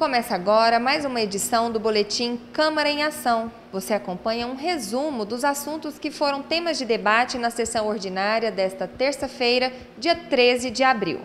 começa agora mais uma edição do Boletim Câmara em Ação. Você acompanha um resumo dos assuntos que foram temas de debate na sessão ordinária desta terça-feira, dia 13 de abril.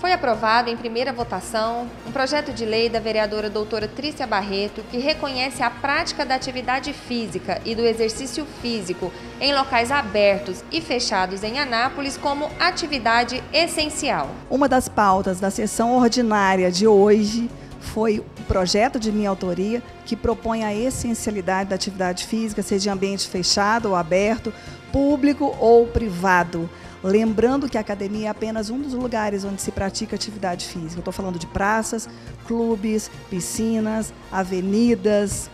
Foi aprovado em primeira votação um projeto de lei da vereadora doutora Trícia Barreto que reconhece a prática da atividade física e do exercício físico em locais abertos e fechados em Anápolis como atividade essencial. Uma das pautas da sessão ordinária de hoje foi o projeto de minha autoria que propõe a essencialidade da atividade física, seja em ambiente fechado ou aberto, público ou privado Lembrando que a academia é apenas um dos lugares onde se pratica atividade física. Eu estou falando de praças, clubes, piscinas, avenidas.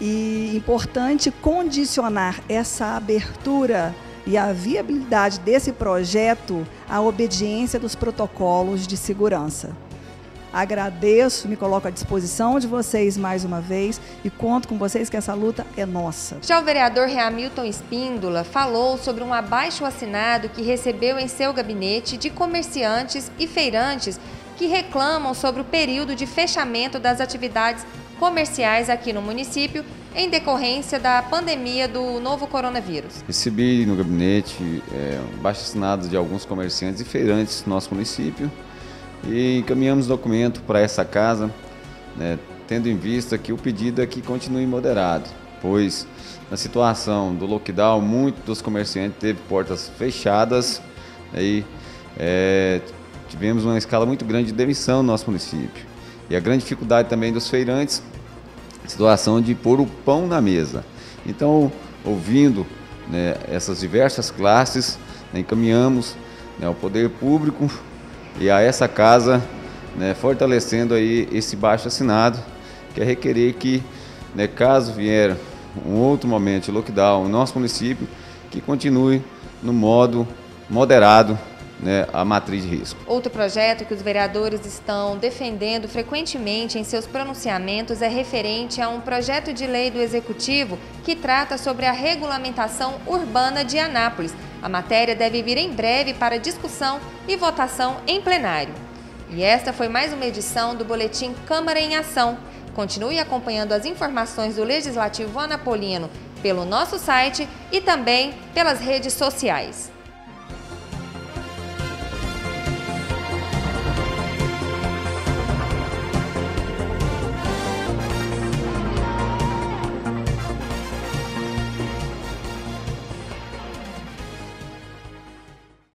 E importante condicionar essa abertura e a viabilidade desse projeto à obediência dos protocolos de segurança. Agradeço, me coloco à disposição de vocês mais uma vez e conto com vocês que essa luta é nossa. Já o vereador Reamilton Espíndola falou sobre um abaixo assinado que recebeu em seu gabinete de comerciantes e feirantes que reclamam sobre o período de fechamento das atividades comerciais aqui no município em decorrência da pandemia do novo coronavírus. Recebi no gabinete é, um baixo assinado de alguns comerciantes e feirantes do nosso município e encaminhamos documento para essa casa, né, tendo em vista que o pedido é que continue moderado, pois na situação do lockdown, muitos dos comerciantes teve portas fechadas, aí é, tivemos uma escala muito grande de demissão no nosso município. E a grande dificuldade também dos feirantes, situação de pôr o pão na mesa. Então, ouvindo né, essas diversas classes, né, encaminhamos né, ao poder público e a essa casa, né, fortalecendo aí esse baixo assinado, que é requerer que, né, caso vier um outro momento de lockdown no nosso município, que continue no modo moderado né, a matriz de risco. Outro projeto que os vereadores estão defendendo frequentemente em seus pronunciamentos é referente a um projeto de lei do Executivo que trata sobre a regulamentação urbana de Anápolis. A matéria deve vir em breve para discussão e votação em plenário. E esta foi mais uma edição do Boletim Câmara em Ação. Continue acompanhando as informações do Legislativo Anapolino pelo nosso site e também pelas redes sociais.